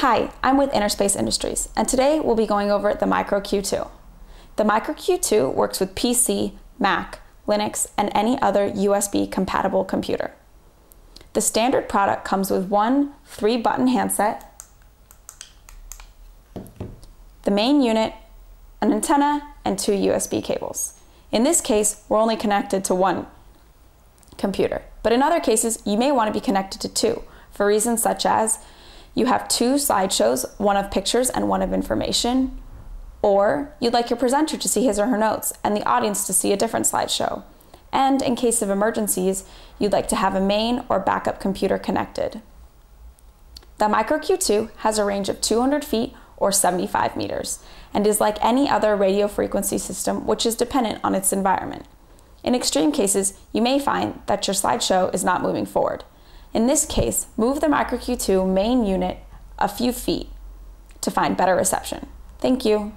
Hi, I'm with Interspace Industries, and today we'll be going over the MicroCue2. The MicroCue2 works with PC, Mac, Linux, and any other USB compatible computer. The standard product comes with one three button handset, the main unit, an antenna, and two USB cables. In this case, we're only connected to one computer, but in other cases, you may want to be connected to two for reasons such as you have two slideshows, one of pictures and one of information, or you'd like your presenter to see his or her notes and the audience to see a different slideshow. And in case of emergencies, you'd like to have a main or backup computer connected. The MicroCue2 has a range of 200 feet or 75 meters and is like any other radio frequency system which is dependent on its environment. In extreme cases, you may find that your slideshow is not moving forward. In this case, move the MicroCue2 main unit a few feet to find better reception. Thank you.